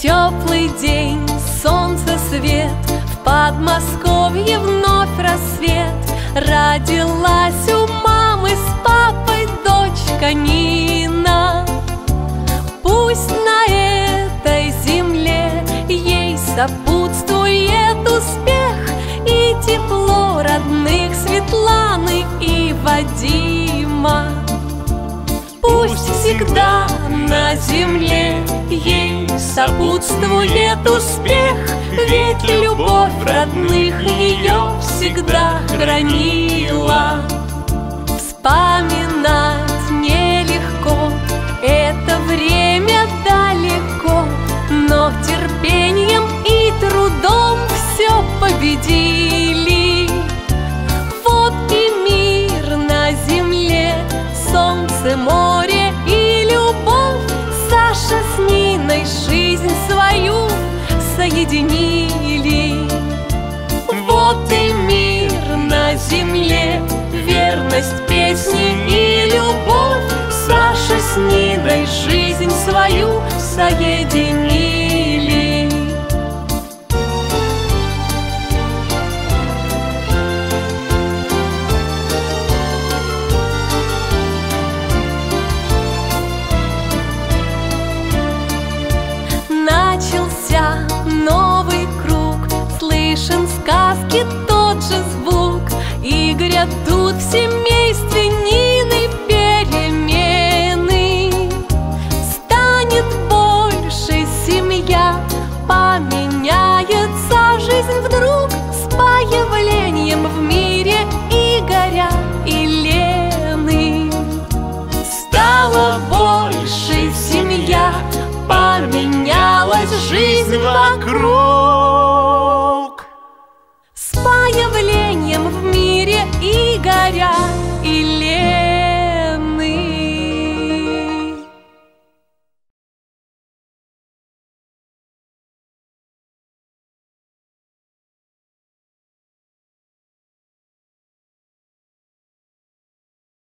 теплый день, солнце свет В Подмосковье вновь рассвет. Родилась у мамы с папой дочка Нина. Пусть на этой земле ей сопутствует успех И тепло родных Светланы и Вадима всегда на земле ей сопутствует успех Ведь любовь родных ее всегда хранила. Вспоминать нелегко, это время далеко Но терпением и трудом все победили. Вот и мир на земле, солнце, море песни и любовь. Саша с Ниной жизнь свою соединили. Начался новый круг. Слышен сказки тот же звук. И грядут в семье жизнь вокруг. С появлением в мире Игоря